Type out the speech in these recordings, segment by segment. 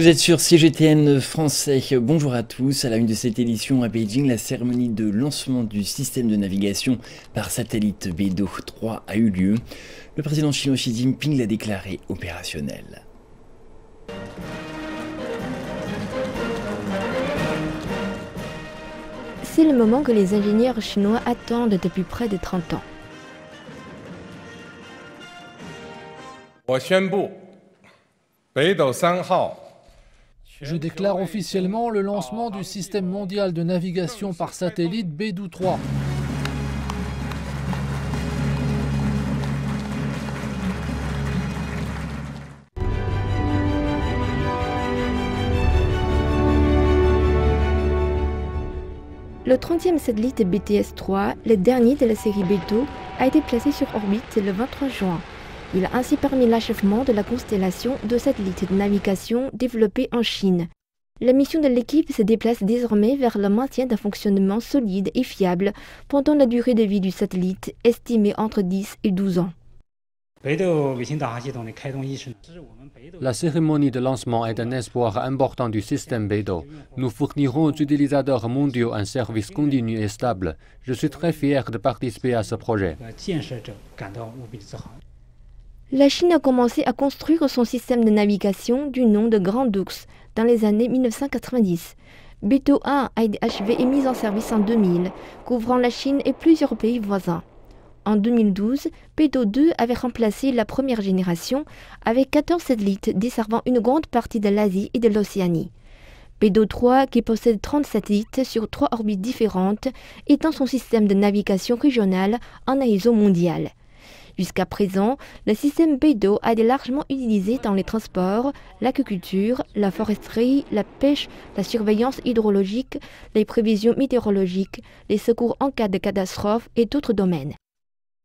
Vous êtes sur CGTN français. Bonjour à tous. À la une de cette édition à Beijing, la cérémonie de lancement du système de navigation par satellite Beidou 3 a eu lieu. Le président chinois Xi Jinping l'a déclaré opérationnel. C'est le moment que les ingénieurs chinois attendent depuis près de 30 ans. Je déclare officiellement le lancement du système mondial de navigation par satellite Beidou 3. Le 30e satellite BTS-3, le dernier de la série Beidou, a été placé sur orbite le 23 juin. Il a ainsi permis l'achèvement de la constellation de satellites de navigation développés en Chine. La mission de l'équipe se déplace désormais vers le maintien d'un fonctionnement solide et fiable pendant la durée de vie du satellite, estimée entre 10 et 12 ans. La cérémonie de lancement est un espoir important du système Beidou. Nous fournirons aux utilisateurs mondiaux un service continu et stable. Je suis très fier de participer à ce projet. La Chine a commencé à construire son système de navigation du nom de Grand Dux dans les années 1990. Beidou 1 a été achevé et mis en service en 2000, couvrant la Chine et plusieurs pays voisins. En 2012, Beidou 2 avait remplacé la première génération avec 14 satellites desservant une grande partie de l'Asie et de l'Océanie. Beidou 3, qui possède 30 satellites sur trois orbites différentes, étend son système de navigation régionale en réseau mondial. Jusqu'à présent, le système Beidou a été largement utilisé dans les transports, l'agriculture, la foresterie, la pêche, la surveillance hydrologique, les prévisions météorologiques, les secours en cas de catastrophe et d'autres domaines.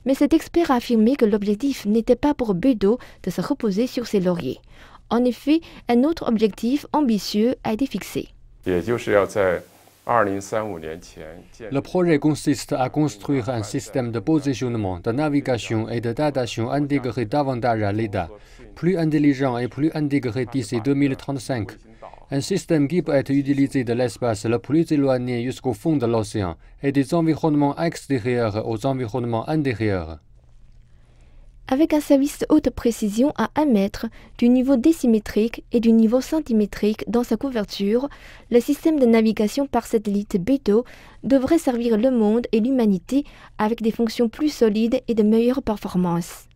Mais cet expert a affirmé que l'objectif n'était pas pour Beidou de se reposer sur ses lauriers. En effet, un autre objectif ambitieux a été fixé. Le projet consiste à construire un système de positionnement, de navigation et de datation intégré davantage à l'État, plus intelligent et plus intégré d'ici 2035. Un système qui peut être utilisé de l'espace le plus éloigné jusqu'au fond de l'océan et des environnements extérieurs aux environnements intérieurs. Avec un service de haute précision à 1 mètre, du niveau décimétrique et du niveau centimétrique dans sa couverture, le système de navigation par satellite Beidou devrait servir le monde et l'humanité avec des fonctions plus solides et de meilleures performances.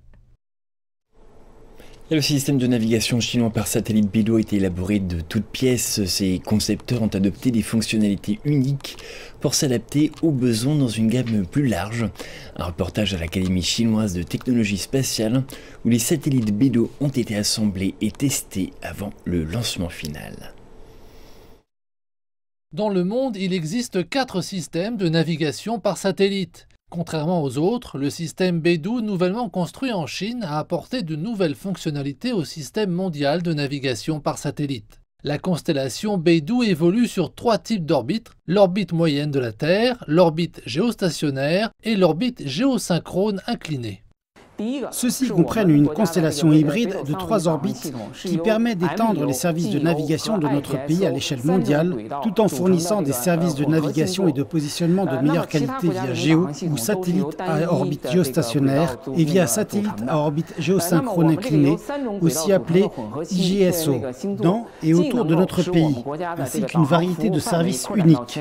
Le système de navigation chinois par satellite Beidou a été élaboré de toutes pièces. Ses concepteurs ont adopté des fonctionnalités uniques pour s'adapter aux besoins dans une gamme plus large. Un reportage à l'Académie chinoise de technologie spatiale où les satellites Beidou ont été assemblés et testés avant le lancement final. Dans le monde, il existe quatre systèmes de navigation par satellite. Contrairement aux autres, le système Beidou nouvellement construit en Chine a apporté de nouvelles fonctionnalités au système mondial de navigation par satellite. La constellation Beidou évolue sur trois types d'orbites, l'orbite moyenne de la Terre, l'orbite géostationnaire et l'orbite géosynchrone inclinée. Ceux-ci comprennent une constellation hybride de trois orbites qui permet d'étendre les services de navigation de notre pays à l'échelle mondiale, tout en fournissant des services de navigation et de positionnement de meilleure qualité via géo ou satellite à orbite géostationnaire et via satellite à orbite géosynchrone inclinée, aussi appelé IGSO, dans et autour de notre pays, ainsi qu'une variété de services uniques.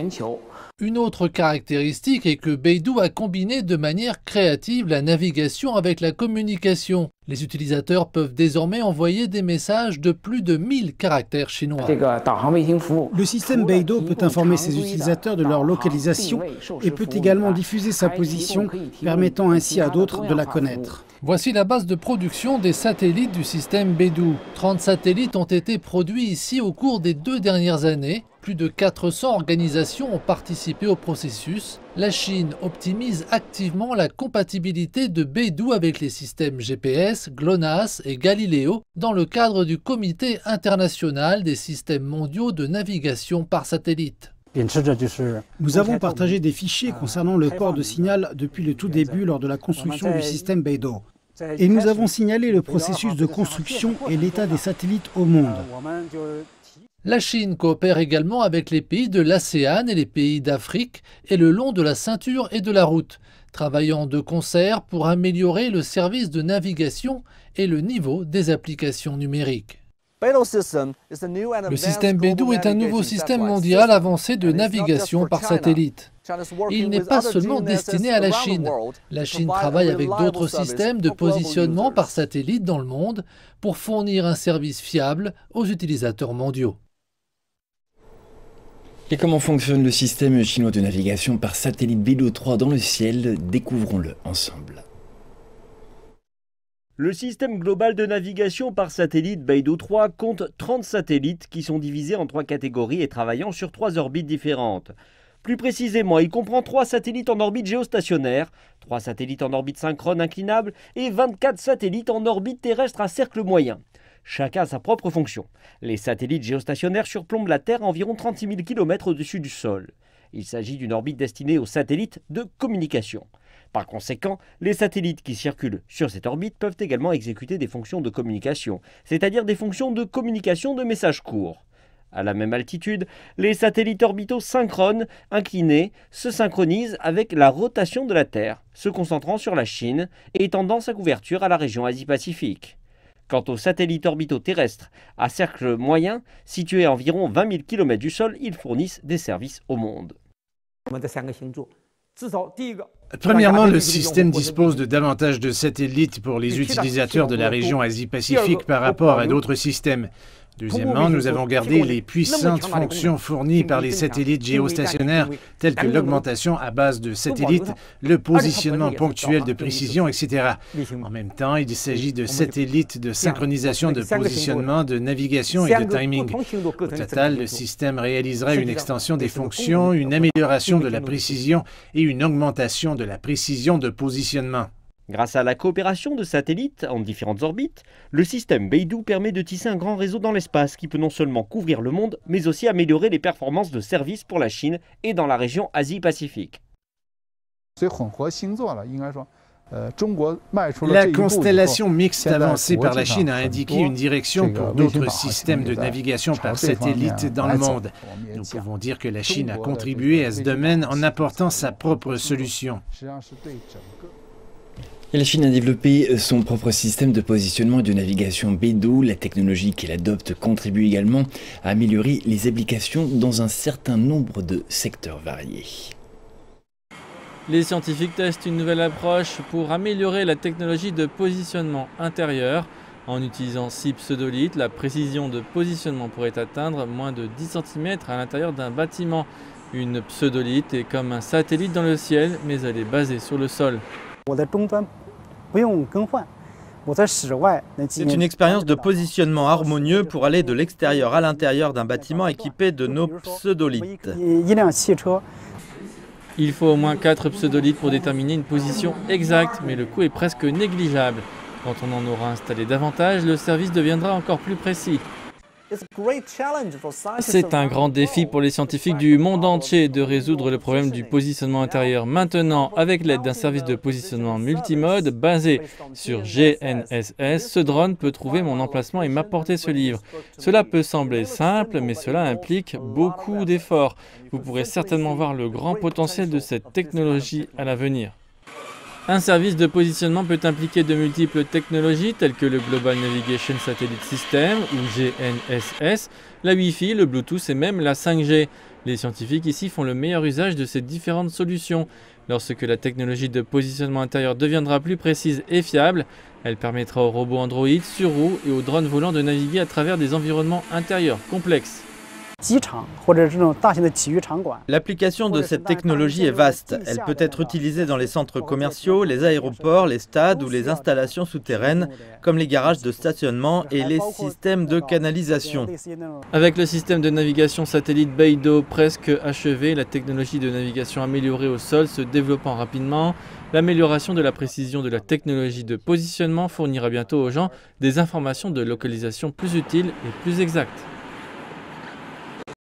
Une autre caractéristique est que Beidou a combiné de manière créative la navigation avec la communication. Les utilisateurs peuvent désormais envoyer des messages de plus de 1000 caractères chinois. Le système Beidou peut informer ses utilisateurs de leur localisation et peut également diffuser sa position, permettant ainsi à d'autres de la connaître. Voici la base de production des satellites du système Beidou. 30 satellites ont été produits ici au cours des deux dernières années. Plus de 400 organisations ont participé au processus. La Chine optimise activement la compatibilité de Beidou avec les systèmes GPS, GLONASS et Galileo dans le cadre du Comité international des systèmes mondiaux de navigation par satellite. Nous avons partagé des fichiers concernant le port de signal depuis le tout début lors de la construction du système Beidou. Et nous avons signalé le processus de construction et l'état des satellites au monde. La Chine coopère également avec les pays de l'ASEAN et les pays d'Afrique et le long de la ceinture et de la route, travaillant de concert pour améliorer le service de navigation et le niveau des applications numériques. Le système Beidou est un nouveau système mondial avancé de navigation par satellite. Il n'est pas seulement destiné à la Chine. La Chine travaille avec d'autres systèmes de positionnement par satellite dans le monde pour fournir un service fiable aux utilisateurs mondiaux. Et comment fonctionne le système chinois de navigation par satellite Beidou 3 dans le ciel? Découvrons-le ensemble. Le système global de navigation par satellite Beidou 3 compte 30 satellites qui sont divisés en trois catégories et travaillant sur trois orbites différentes. Plus précisément, il comprend 3 satellites en orbite géostationnaire, 3 satellites en orbite synchrone inclinable et 24 satellites en orbite terrestre à cercle moyen. Chacun a sa propre fonction. Les satellites géostationnaires surplombent la Terre à environ 36 000 km au-dessus du sol. Il s'agit d'une orbite destinée aux satellites de communication. Par conséquent, les satellites qui circulent sur cette orbite peuvent également exécuter des fonctions de communication, c'est-à-dire des fonctions de communication de messages courts. À la même altitude, les satellites orbitaux synchrones, inclinés, se synchronisent avec la rotation de la Terre, se concentrant sur la Chine et étendant sa couverture à la région Asie-Pacifique. Quant aux satellites orbitaux terrestres à cercle moyen, situés à environ 20 000 km du sol, ils fournissent des services au monde. Premièrement, le système dispose de davantage de satellites pour les utilisateurs de la région Asie-Pacifique par rapport à d'autres systèmes. Deuxièmement, nous avons gardé les puissantes fonctions fournies par les satellites géostationnaires, telles que l'augmentation à base de satellites, le positionnement ponctuel de précision, etc. En même temps, il s'agit de satellites de synchronisation de positionnement, de navigation et de timing. Au total, le système réalisera une extension des fonctions, une amélioration de la précision et une augmentation de la précision de positionnement. Grâce à la coopération de satellites en différentes orbites, le système Beidou permet de tisser un grand réseau dans l'espace qui peut non seulement couvrir le monde, mais aussi améliorer les performances de service pour la Chine et dans la région Asie-Pacifique. La constellation mixte avancée par la Chine a indiqué une direction pour d'autres systèmes de navigation par satellite dans le monde. Nous pouvons dire que la Chine a contribué à ce domaine en apportant sa propre solution. La Chine a développé son propre système de positionnement et de navigation Beidou. La technologie qu'elle adopte contribue également à améliorer les applications dans un certain nombre de secteurs variés. Les scientifiques testent une nouvelle approche pour améliorer la technologie de positionnement intérieur. En utilisant six pseudolithes, la précision de positionnement pourrait atteindre moins de 10 cm à l'intérieur d'un bâtiment. Une pseudolithe est comme un satellite dans le ciel, mais elle est basée sur le sol. C'est une expérience de positionnement harmonieux pour aller de l'extérieur à l'intérieur d'un bâtiment équipé de nos pseudolithes. Il faut au moins 4 pseudolithes pour déterminer une position exacte, mais le coût est presque négligeable. Quand on en aura installé davantage, le service deviendra encore plus précis. C'est un grand défi pour les scientifiques du monde entier de résoudre le problème du positionnement intérieur. Maintenant, avec l'aide d'un service de positionnement multimode basé sur GNSS, ce drone peut trouver mon emplacement et m'apporter ce livre. Cela peut sembler simple, mais cela implique beaucoup d'efforts. Vous pourrez certainement voir le grand potentiel de cette technologie à l'avenir. Un service de positionnement peut impliquer de multiples technologies telles que le Global Navigation Satellite System ou GNSS, la Wi-Fi, le Bluetooth et même la 5G. Les scientifiques ici font le meilleur usage de ces différentes solutions. Lorsque la technologie de positionnement intérieur deviendra plus précise et fiable, elle permettra aux robots Android sur roue et aux drones volants de naviguer à travers des environnements intérieurs complexes. L'application de cette technologie est vaste. Elle peut être utilisée dans les centres commerciaux, les aéroports, les stades ou les installations souterraines, comme les garages de stationnement et les systèmes de canalisation. Avec le système de navigation satellite Beidou presque achevé, la technologie de navigation améliorée au sol se développant rapidement, l'amélioration de la précision de la technologie de positionnement fournira bientôt aux gens des informations de localisation plus utiles et plus exactes.